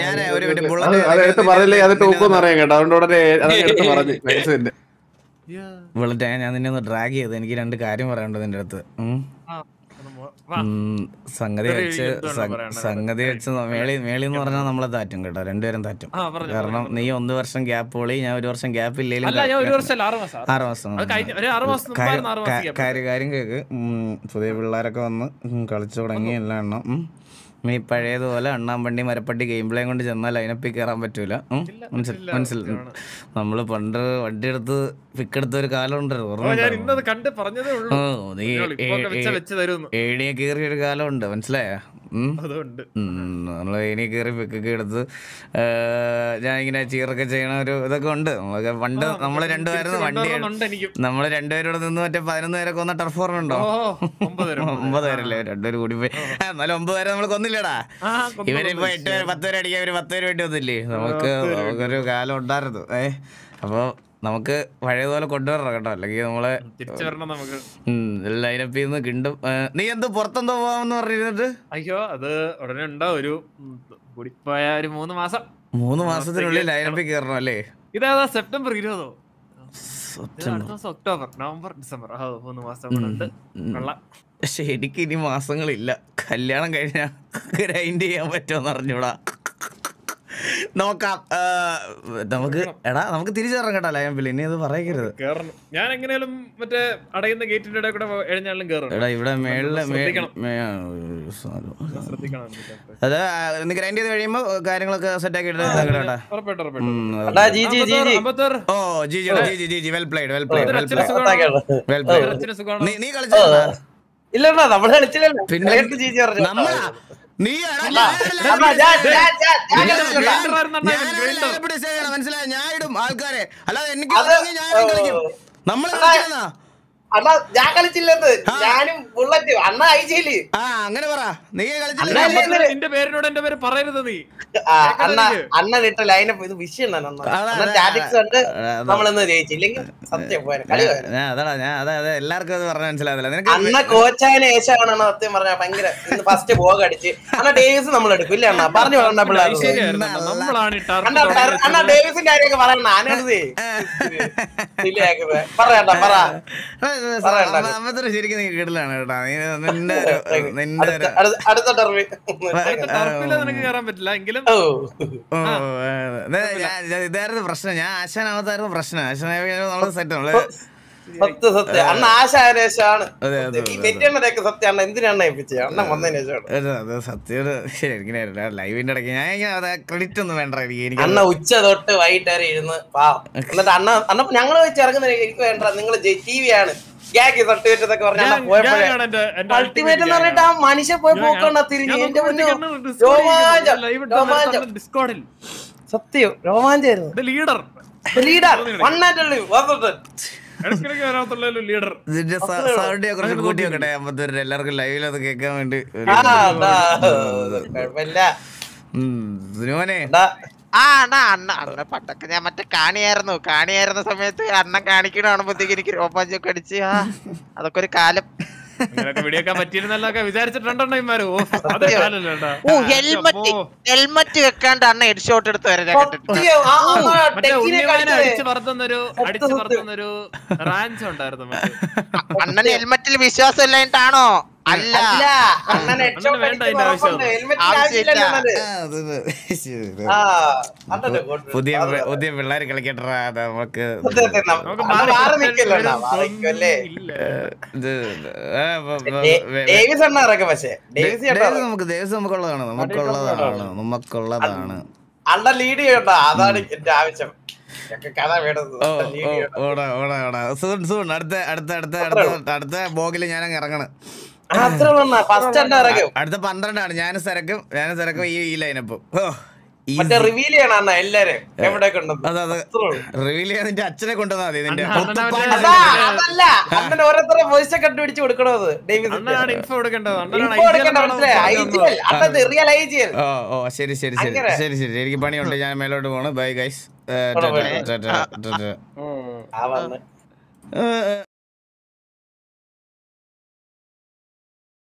ഞാൻ ഒരു minute bullet അത് എടുത്ത് പറഞ്ഞില്ലേ? അത് ടോപ്പെന്ന് അറിയാം കേട്ടോ. അതുകൊണ്ട് ഉടനെ അതങ്ങ് എടുത്ത് പറഞ്ഞു. മനസ്സിന്റെ ബുള്ളറ്റ് ഞാൻ നിന്നെ ഒന്ന് ഡ്രാഗ് ചെയ്ത്. എനിക്ക് രണ്ട് കാര്യം പറയാനുണ്ട് നിന്റെ അടുത്ത്. സംഗതി വെച്ച് സംഗതി വെച്ച് മേളി മേളി എന്ന് പറഞ്ഞാൽ നമ്മളെ താറ്റും കേട്ടോ രണ്ടുപേരും താറ്റും. കാരണം നീ ഒന്ന് വർഷം ഗ്യാപ്പ് പൊളി ഞാൻ ഒരു വർഷം ഗ്യാപ്പ് ഇല്ലെങ്കിലും ആറ് മാസം. കാര്യം കേക്ക്. പുതിയ പിള്ളേരൊക്കെ വന്ന് കളിച്ചു തുടങ്ങി എല്ലാം എണ്ണം. നീ പഴയതുപോലെ അണ്ണാമ്പണ്ടി മരപ്പട്ടി ഗെയിം പ്ലേയും കൊണ്ട് ചെന്നാൽ ലൈനപ്പിൽ കയറാൻ പറ്റൂല. മനസ്സിലായി നമ്മൾ പണ്ട് വണ്ടി എടുത്ത് പിക്കെടുത്ത ഒരു കാലം ഓ നീ ഏണിയെ കയറിയ ഒരു കാലമുണ്ട് മനസ്സിലായോ? നമ്മൾ ഏണിയെ കയറി പിക്കൊക്കെ എടുത്ത് ഞാൻ ഇങ്ങനെ ചീറൊക്കെ ചെയ്യണ ഒരു ഇതൊക്കെ ഉണ്ട്. നമ്മളൊക്കെ പണ്ട് നമ്മൾ രണ്ടുപേരും വണ്ടി നമ്മൾ രണ്ടുപേരോട് നിന്ന് മറ്റേ പതിനൊന്ന് പേരെ കൊന്ന ടർഫ് ഓർമ്മ ഒമ്പത് പേരും ഒമ്പത് പേരല്ലേ രണ്ടുപേര് കൂടി പോയി. എന്നാലും ഒമ്പത് പേരെ നമ്മൾ കൊന്നില്ലടാ ഇവരിപ്പോ എട്ട് പേര് പത്ത് പേര് അടിക്കാൻ ഇവർ പത്ത് പേര് വേണ്ടി വന്നില്ലേ? നമുക്ക് നമുക്കൊരു കാലം ഉണ്ടായിരുന്നു. ഏഹ് അപ്പൊ നമുക്ക് പഴയതുപോലെ കൊണ്ടുവരണം കേട്ടോ. അല്ലെങ്കിൽ നമ്മളെ ലൈനപ്പിൽ നിന്ന് കിണ്ടും നീ എന്ത് പുറത്തെന്തോ പോവാന്ന് പറഞ്ഞിരുന്നിട്ട് അയ്യോ അത് ഉടനെ ഉണ്ടോ? ഒരു കൂടിപ്പോയ ഒരു മൂന്ന് മാസം. മൂന്ന് മാസത്തിനുള്ളിൽ ലൈനപ്പിൽ കയറണം അല്ലേ? ഇതാ സെപ്റ്റംബർ. ഇരുപതോ ഒക്ടോബർ നവംബർ ഡിസംബർ. മൂന്ന് മാസം ഉണ്ട്. പക്ഷെ എനിക്ക് ഇനി മാസങ്ങളില്ല. കല്യാണം കഴിഞ്ഞാൽ ഗ്രൈൻഡ് ചെയ്യാൻ പറ്റുമെന്ന് അറിഞ്ഞൂടാ. നോക്കാം. നമുക്ക് എടാ നമുക്ക് തിരിച്ചറിയാം കേട്ടോ പിള്ളി ഇനി അത് പറയരുത്. ഞാൻ എങ്ങനെയാലും മറ്റേ അടയുന്ന ഗേറ്റിന്റെ ഇടയിൽ കൂടെ എടാ ഇവിടെ മേളിൽ. അത് നീ ഗ്രൈൻഡ് ചെയ്ത് കഴിയുമ്പോ കാര്യങ്ങളൊക്കെ സെറ്റ് ആക്കി ഓ ജി ജി ജി ജി ജി G. Well played well played well played well നീ കളിച്ചോ ഇല്ലടാ നമ്മൾ കളിച്ചില്ലല്ലോ. നമ്മളാ നീ. മനസ്സിലായി? ഞാൻ ഇടും ആൾക്കാരെ. അല്ലാതെ എനിക്ക് ഞാൻ കളിക്കും നമ്മൾ അല്ല ഞാൻ കളിച്ചില്ലെന്ന്. ഞാനും ബുള്ളറ്റ് അണ്ണ അയച്ചില്ലേ ആ അങ്ങനെ പറ നീ നിന്റെ പേരിനോട് എന്റെ പേര് പറയരുത് നീ അണ്ണ അണ്ണൻ ഇട്ട ലൈനപ്പ് ഇത് വിഷയം സ്റ്റാറ്റിക്സ് കണ്ട് സത്യം അതാടാ ഞാൻ അതാ അതെ എല്ലാവർക്കും അത് പറഞ്ഞ മനസ്സിലാവില്ല അണ്ണ അണ്ണ സത്യം പറഞ്ഞ ഭയങ്കര ഫസ്റ്റ് ബോഗ് അടിച്ച് അണ്ണ ഡേവിസ് നമ്മൾ എടുക്കും ഇല്ല അണ്ണ പറഞ്ഞു പറഞ്ഞ പിള്ളേർ അണ്ണാ. അണ്ണ അണ്ണ ഡേവിസിന്റെ കാര്യമൊക്കെ പറയണ ആനത് പറയണ്ട പറ പറയണ്ട. ശരിക്കും കിടലാണ് കേട്ടാ നീ നിന്റെ നിന്റെ അടുത്ത- അടുത്ത- അടുത്ത ടർവി ടർഫിൽ നിനക്ക് കയറാൻ പറ്റില്ല എങ്കിലും ഇതായിരുന്നു പ്രശ്നം. ഞാൻ ആശാനാവത്തായിരുന്നു പ്രശ്നം. ആശാനായ നമ്മൾ സെറ്റ് നമ്മൾ സത്യ സത്യം. അണ്ണ സത്യം അണ്ണ എന്തിനാണ് ഏൽപ്പിച്ചത് അണ്ണ വന്നതിന് ശേഷമാണ്. ഇത് അത് സത്യം ഒരു ശരിക്കും ലൈവിന്റെ ഇടയ്ക്ക് ഞാൻ ഇങ്ങനെ ക്രെഡിറ്റ് ഒന്നും വേണ്ട എനിക്ക് അണ്ണ ഉച്ച തൊട്ട് വൈകിട്ട് വരെ ഇരുന്ന് എന്നിട്ട് അണ്ണ അണ്ണ ഞങ്ങൾ വെച്ച് ഇറങ്ങുന്ന എനിക്ക് വേണ്ട. നിങ്ങൾ ടി വി ആണ്. ഗ്യാഗ് സർട്ടിഫിക്കറ്റ് എന്നൊക്കെ പോയപ്പോഴേ അൾട്ടിമേറ്റ് എന്ന് പറഞ്ഞിട്ട് ആ മനുഷ്യ പോയി പോക്കണ്ട തിരിഞ്ഞ് എന്റെ മുന്നോ രോമാഞ്ചം ഡിസ്കോഡിൽ. സത്യം രോമാഞ്ചായിരുന്നു. ലീഡർ ലീഡർ ഇതിന്റെ സൗണ്ട് കുറച്ച് കൂട്ടി വെക്കട്ടെ എല്ലാവർക്കും ലൈവിൽ അത് കേൾക്കാൻ വേണ്ടി. സിനുമോനെ. ആ അണ്ണ അണ്ണ. അണ്ണ പണ്ടൊക്കെ ഞാൻ മറ്റേ കാണിയായിരുന്നു. കാണിയായിരുന്ന സമയത്ത് അണ്ണൻ കാണിക്കണ കാണുമ്പോഴത്തേക്ക് എനിക്ക് രോമാഞ്ചൊക്കെ അടിച്ച് ആ അതൊക്കെ ഒരു കാലം. ഹെൽമറ്റ്. ഹെൽമറ്റ് വെക്കാണ്ട് അണ്ണ ഹെഡ് ഷോട്ട് എടുത്ത് വരെ ഞാൻ കണ്ടിട്ടുണ്ട്. അണ്ണന് ഹെൽമറ്റിൽ വിശ്വാസം ഇല്ലായിട്ടാണോ അല്ല. പുതിയ പുതിയ പിള്ളേർ കളിക്കട്ടാ നമുക്ക് നമുക്ക് ദേവസ് നമുക്കുള്ളതാണ് നമുക്കുള്ളതാണ് നമുക്കുള്ളതാണ്. അണ്ണ ലീഡ് ചെയ്യണ്ട അതാണ് എന്റെ ആവശ്യം. അടുത്ത അടുത്ത അടുത്ത അടുത്ത അടുത്ത ബോഗിൽ ഞാൻ അങ്ങ് ഇറങ്ങണം. അടുത്ത പന്ത്രണ്ടാണ്. ഞാൻ സരക്കും ഞാൻ സരക്കും ഈ ഈ ലൈനപ്പ് റിവീൽ ചെയ്യണം അണ്ണ എല്ലാരും എവിടെ അതെ അതെ. റിവീൽ ചെയ്യാൻ നിന്റെ അച്ഛനെ കൊണ്ടുവന്നാ മതി നിന്റെ ഓരോരുത്തരുടെ വോയിസ് ഒക്കെ കണ്ടുപിടിച്ച് കൊടുക്കണത് ഓ ശരി ശരി ശരി ശരി ശരി. എനിക്ക് പണിയുണ്ട് ഞാൻ മേലോട്ട് പോണ്. Bye guys